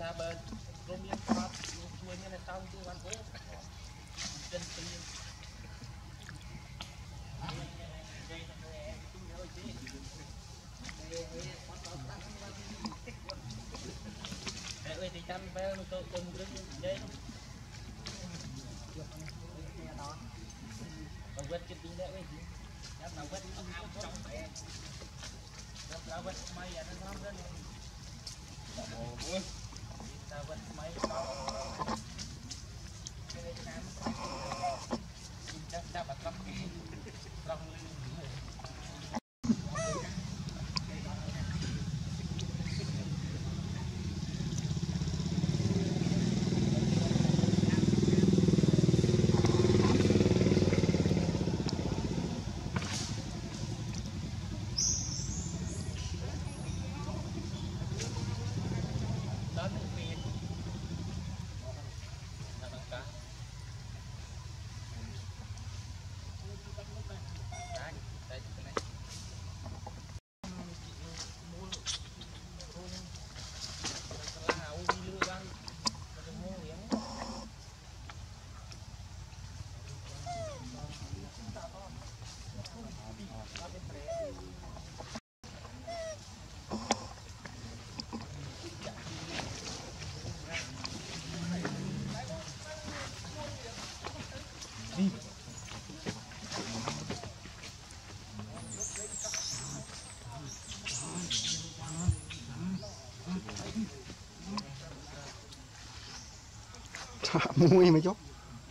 ថាបើព្រមមានក្របជួយមានតែតោងជួយបានអូចិនពីអេអើយទីចាំបែលទៅគុំគ្រឹះនិយាយបើវត្តចិត្តទីនេះវិញចាំដល់វត្តអត់ចង់បែដល់វត្តថ្មីអាហ្នឹងហ្នឹងទៅអូអូ Now with my Thả mùi mà chốc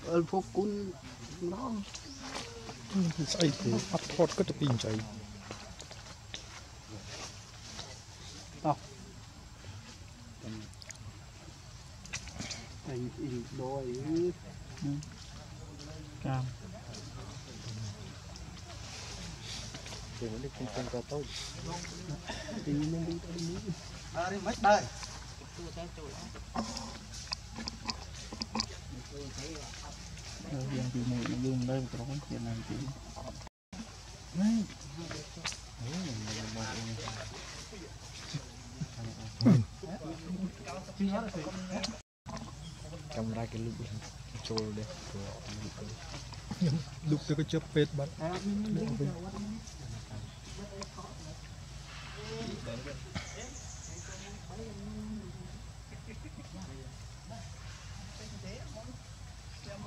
Ơn phố cún nó ស្អីទេអត់ថតក៏ទៅពីចៃ Thành in đôi កាម Thì nó đi cùng cùng cả tôi Thì nó đi tới đi À đi mất đời យើងពីមួយយើងលើត្រង់ជាណាទីកាមេរ៉ាគេលុបចូលដែរលុបទៅក៏ជិបពេទ្យបាត់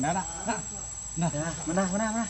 来了快来了快来来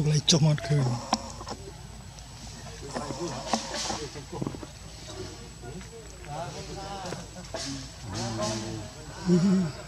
ลูกเลยจมหมดคืนอืม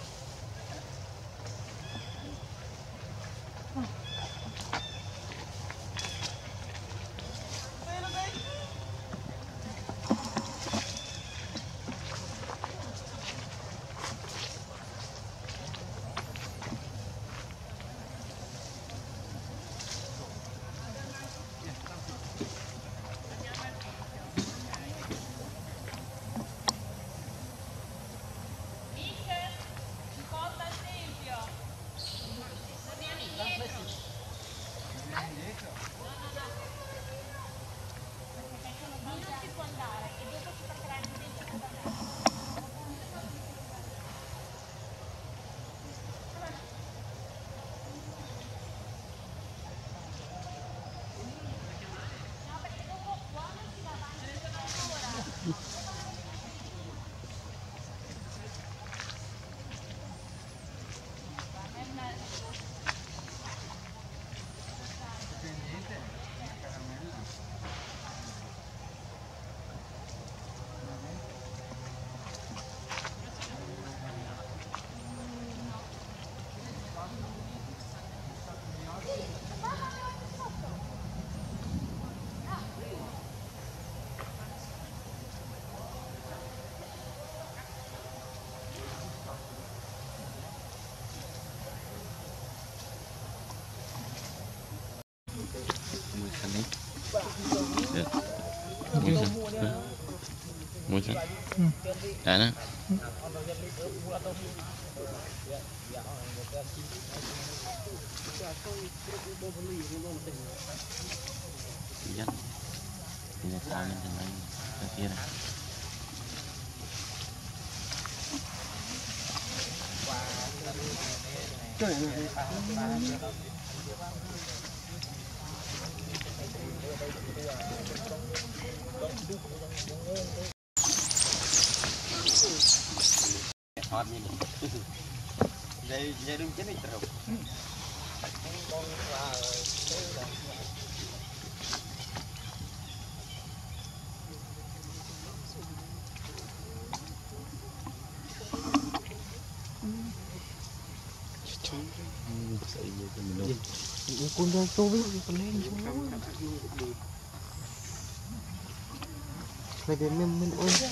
đấy đó. Dắt. Thì là sao nên thành mấy kia này. Hot như này. Đây, đây đừng chết này trâu. Con ra tô với con lên xuống. Mày đến mình mình ơi.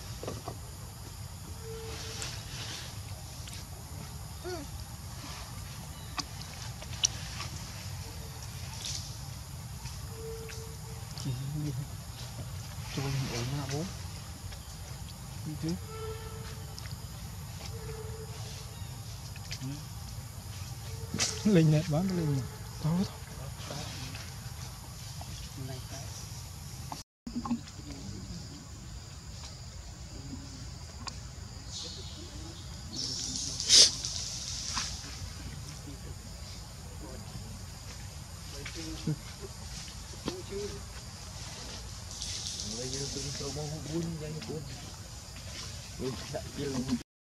linh này bán linh này Đó thôi.